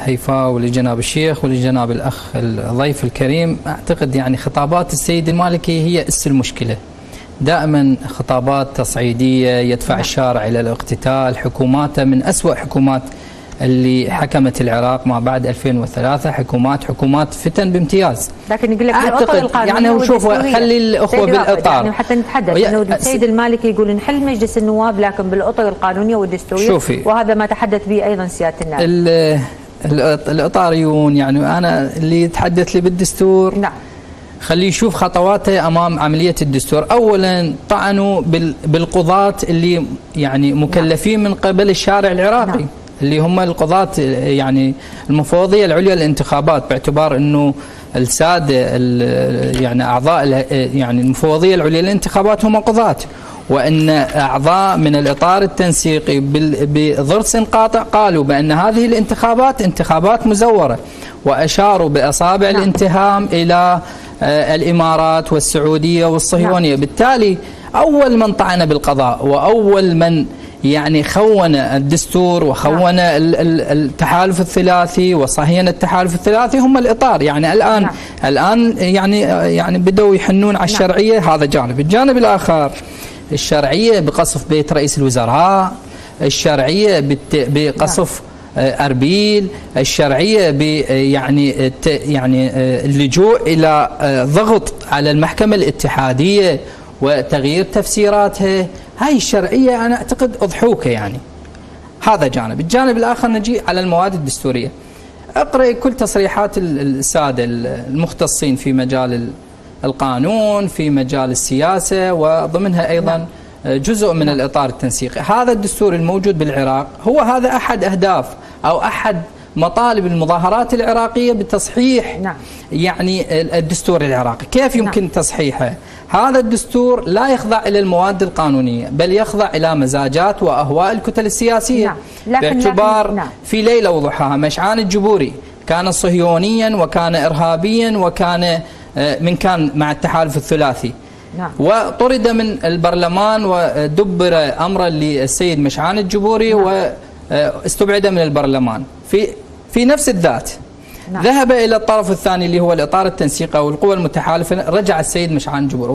هيفاء ولجناب الشيخ ولجناب الأخ الضيف الكريم. أعتقد يعني خطابات السيد المالكي هي أس المشكلة. دائما خطابات تصعيدية يدفع نعم. الشارع إلى الاقتتال حكوماته من أسوأ حكومات اللي حكمت العراق ما بعد 2003 حكومات حكومات فتن بامتياز. لكن يقول لك القانونيه يعني شوفوا خلي الأخوة بالإطار. يعني حتى نتحدث. انه السيد المالكي يقول نحل مجلس النواب لكن بالأطر القانونية والدستورية شوفي. وهذا ما تحدث به أيضا سيادة النائب. الإطاريون يعني أنا اللي يتحدث لي بالدستور. نعم. خليه يشوف خطواته أمام عملية الدستور، اولا طعنوا بالقضاة اللي يعني مكلفين من قبل الشارع العراقي نعم. اللي هم القضاة يعني المفوضية العليا للانتخابات باعتبار إنه السادة يعني أعضاء يعني المفوضية العليا للانتخابات هم قضاة. وإن أعضاء من الإطار التنسيقي بضرس قاطع قالوا بأن هذه الانتخابات انتخابات مزورة وأشاروا بأصابع نعم. الاتهام إلى آه، الإمارات والسعودية والصهيونية نعم. بالتالي أول من طعن بالقضاء وأول من يعني خون الدستور وخون نعم. التحالف الثلاثي وصهين التحالف الثلاثي هم الإطار يعني الآن نعم. الآن يعني يعني بدوا يحنون على نعم. الشرعية نعم. هذا جانب الجانب الآخر الشرعية بقصف بيت رئيس الوزراء الشرعية بقصف. أربيل الشرعية ب يعني يعني اللجوء إلى ضغط على المحكمة الاتحادية وتغيير تفسيراتها هاي الشرعية أنا أعتقد اضحوكه يعني. هذا جانب. الجانب الآخر نجي على المواد الدستورية. أقرأ كل تصريحات السادة المختصين في مجال القانون في مجال السياسة وضمنها أيضا نعم. جزء من الإطار التنسيقي هذا الدستور الموجود بالعراق هو هذا أحد أهداف أو أحد مطالب المظاهرات العراقية بتصحيح نعم. يعني الدستور العراقي كيف يمكن نعم. تصحيحه هذا الدستور لا يخضع إلى المواد القانونية بل يخضع إلى مزاجات واهواء الكتل السياسية نعم. لكن باعتبار لكن نعم. في ليلة وضحاها مشعان الجبوري كان صهيونيا وكان ارهابيا وكان من كان مع التحالف الثلاثي نعم. وطرد من البرلمان ودبر امرا للسيد مشعان الجبوري نعم. واستبعد من البرلمان في في نفس الذات نعم. ذهب إلى الطرف الثاني اللي هو الإطار التنسيقي أو القوى المتحالفة رجع السيد مشعان الجبوري